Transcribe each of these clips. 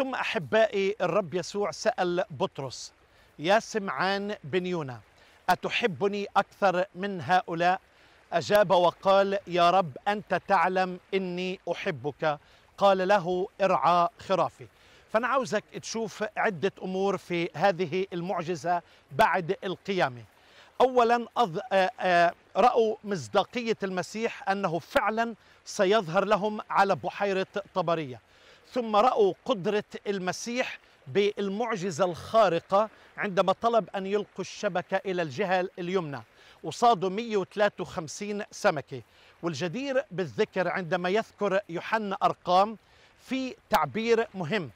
ثم أحبائي الرب يسوع سأل بطرس يا سمعان بن يونا أتحبني أكثر من هؤلاء؟ أجاب وقال يا رب أنت تعلم إني أحبك. قال له ارعى خرافي. فأنا عاوزك تشوف عدة أمور في هذه المعجزة بعد القيامة. اولا أض... رأوا مصداقية المسيح أنه فعلا سيظهر لهم على بحيرة طبرية. ثم رأوا قدرة المسيح بالمعجزة الخارقة عندما طلب أن يلقوا الشبكة إلى الجهة اليمنى. وصادوا 153 سمكة. والجدير بالذكر عندما يذكر يوحنا أرقام في تعبير مهم.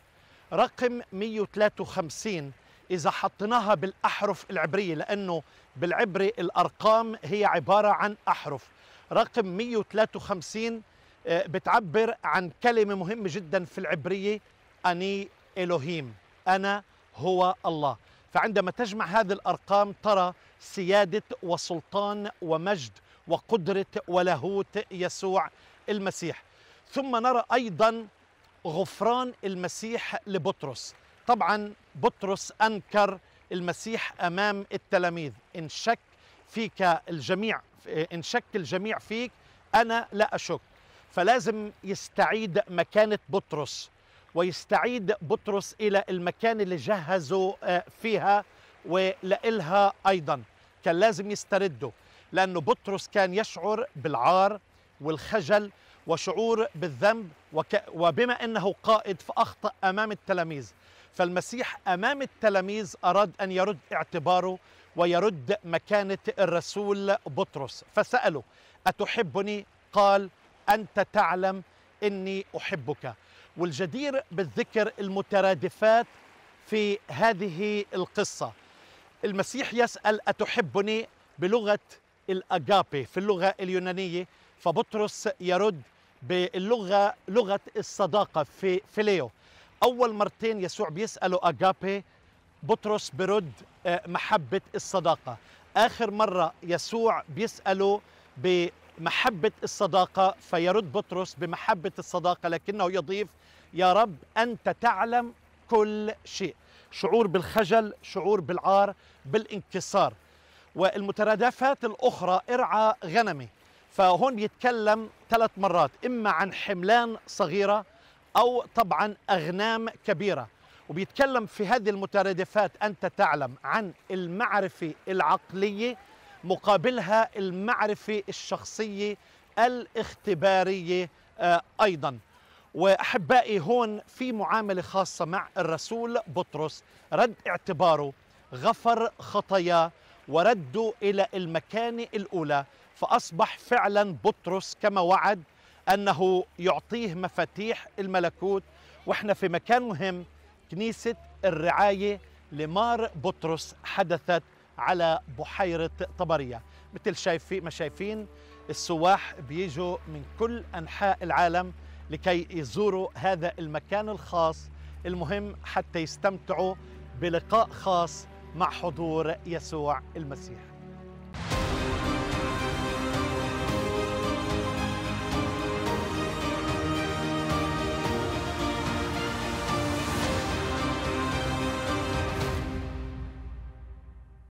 رقم 153 إذا حطيناها بالأحرف العبرية لأنه بالعبري الأرقام هي عبارة عن أحرف. رقم 153 بتعبر عن كلمة مهمة جدا في العبرية أني إلهيم أنا هو الله. فعندما تجمع هذه الأرقام ترى سيادة وسلطان ومجد وقدرة ولاهوت يسوع المسيح. ثم نرى أيضا غفران المسيح لبطرس. طبعا بطرس أنكر المسيح أمام التلاميذ. إن شك فيك الجميع إن شك الجميع فيك أنا لا أشك. فلازم يستعيد مكانة بطرس ويستعيد بطرس إلى المكان اللي جهزوا فيها ولإلها أيضا. كان لازم يسترده لأنه بطرس كان يشعر بالعار والخجل وشعور بالذنب وك... وبما إنه قائد فأخطأ أمام التلاميذ. فالمسيح أمام التلاميذ أراد أن يرد اعتباره ويرد مكانة الرسول بطرس. فسأله أتحبني؟ قال أنت تعلم إني أحبك. والجدير بالذكر المترادفات في هذه القصة. المسيح يسأل أتحبني؟ بلغة الاجابي في اللغة اليونانية. فبطرس يرد باللغة لغة الصداقة في فيليو. أول مرتين يسوع بيساله اجابي بطرس برد محبة الصداقة. آخر مرة يسوع بيسأله بمحبه الصداقة فيرد بطرس بمحبة الصداقة لكنه يضيف يا رب أنت تعلم كل شيء. شعور بالخجل شعور بالعار بالانكسار. والمترادفات الأخرى ارعى غنمي. فهون بيتكلم ثلاث مرات إما عن حملان صغيرة أو طبعا أغنام كبيرة. وبيتكلم في هذه المترادفات أنت تعلم عن المعرفة العقلية مقابلها المعرفه الشخصيه الاختباريه أيضا. وأحبائي هون في معاملة خاصة مع الرسول بطرس. رد اعتباره غفر خطاياه ورده إلى المكانه الأولى فأصبح فعلا بطرس كما وعد أنه يعطيه مفاتيح الملكوت. وإحنا في مكان مهم كنيسة الرعاية لمار بطرس حدثت على بحيرة طبرية. مثل شايفين ما شايفين السواح بيجوا من كل أنحاء العالم لكي يزوروا هذا المكان الخاص. المهم حتى يستمتعوا بلقاء خاص مع حضور يسوع المسيح.